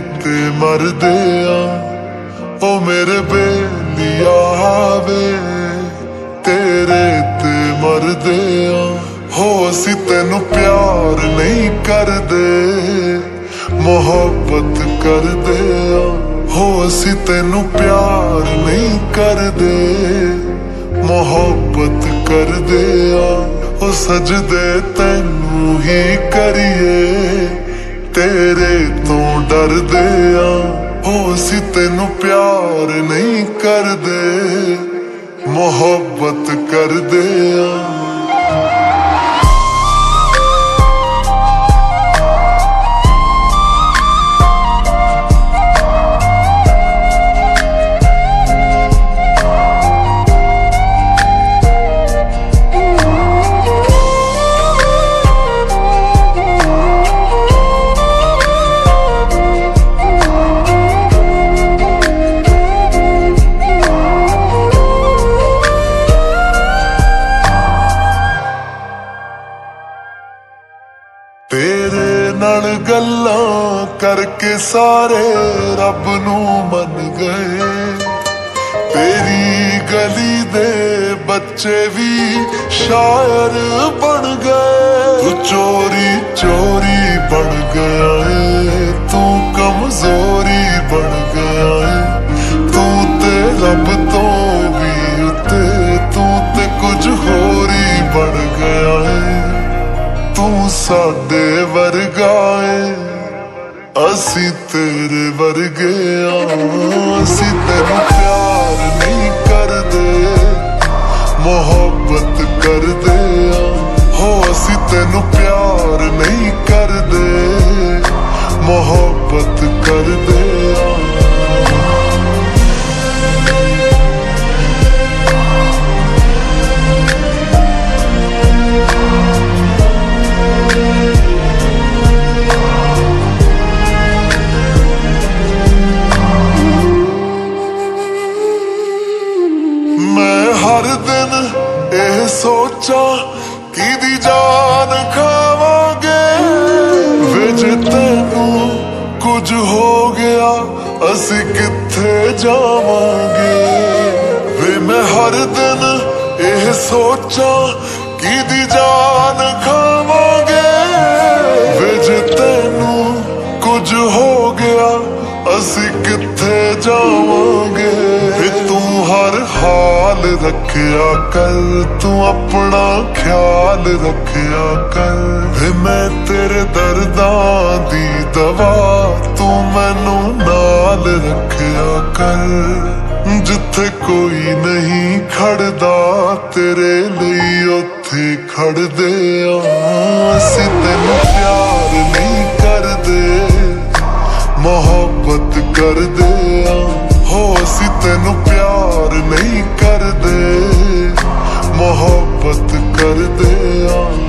ਤੇ ਮਰਦੇ ਆ ਉਹ ਮੇਰੇ ਵੇਲੀਆ ਵੇ ਤੇਰੇ ਤੇ ਮਰਦੇ ਆ ਹੋ ਅਸੀਂ ਤੈਨੂੰ ਪਿਆਰ ਨਹੀਂ ਕਰਦੇ। ਮੁਹੱਬਤ ਕਰਦੇ ਆ, ਹੋ ਅਸੀਂ ਤੈਨੂੰ ਪਿਆਰ ਨਹੀਂ ਕਰਦੇ। ਮੁਹੱਬਤ ਕਰਦੇ ਆ, ਉਹ ਸਜਦੇ ਤੈਨੂੰ ਹੀ ਕਰੀਏ। ਤੇਰੇ ਤੋਂ ਡਰਦੇ ਆ। ਹੋ ਅਸੀਂ ਤੈਨੂੰ ਪਿਆਰ ਨਹੀਂ ਕਰਦੇ ਮੁਹੱਬਤ ਕਰਦੇ ਆ। ਗੱਲਾਂ ਕਰਕੇ ਸਾਰੇ ਰੱਬ ਨੂੰ ਮੰਨ ਗਏ। ਤੇਰੀ ਗਲੀ ਦੇ ਬੱਚੇ ਵੀ ਸ਼ਾਇਰ ਬਣ ਗਏ। ਤੂੰ ਚੋਰੀ ਚੋਰੀ ਬਣ ਗਿਆ ਏ ਤੂੰ ਕਮਜ਼ੋਰੀ ਬਣ ਗਿਆ ਏ ਤੂੰ ਤੇ ਰੱਬ ਤੋਂ ਵੀ ਉੱਤੇ, ਤੂੰ ਤੇ ਕੁਝ ਹੋਰ ਹੀ ਬਣ ਗਿਆ ਏ ਤੂੰ ਸਾਡੇ ਵਰਗਾ ਏ। ਅਸੀਂ ਤੇਰੇ ਵਰਗੇ ਆ। ਅਸੀਂ ਤੈਨੂੰ ਪਿਆਰ ਨਹੀਂ ਕਰਦੇ, ਮੁਹੱਬਤ ਕਰਦੇ ਆ। ਹੋ, ਅਸੀਂ ਤੈਨੂੰ ਪਿਆਰ ਨਹੀਂ ਕਰਦੇ, ਮੁਹੱਬਤ ਕਰਦੇ ਹਰ ਦਿਨ ਇਹ ਸੋਚਾਂ, ਕਿਹਦੀ ਜਾਨ ਖਾਵਾਂਗੇ? ਵੇ ਤੈਨੂੰ ਕੁਝ ਹੋ ਗਿਆ, ਅਸੀਂ ਕਿੱਥੇ ਜਾਵਾਂਗੇ? ਵੇ ਮੈਂ ਹਰ ਦਿਨ ਇਹ ਸੋਚਾਂ, ਕਿਹਦੀ ਜਾਨ ਖਾਵਾਂਗੇ? ਵੇ ਤੈਨੂੰ ਕੁਝ ਹੋ ਗਿਆ, ਅਸੀਂ ਕਿੱਥੇ ਜਾਵਾਂਗੇ? ਰੱਖਿਆ ਕਰ ਤੂੰ ਆਪਣਾ ਖਿਆਲ ਰੱਖਿਆ ਕਰ। ਵੇ ਮੈਂ ਤੇਰੇ ਦਰਦਾਂ ਦੀ ਦਵਾ, ਤੂੰ ਮੈਨੂੰ ਨਾਲ ਰੱਖਿਆ ਕਰ। ਜਿੱਥੇ ਕੋਈ ਨਹੀਂ ਖੜਦਾ, ਤੇਰੇ ਲਈ ਉੱਥੇ ਖੜਦੇ ਆ। ਅਸੀਂ ਤੈਨੂੰ ਪਿਆਰ ਨਹੀਂ ਕਰਦੇ, ਮੁਹੱਬਤ ਕਰਦੇ Mm-hmm.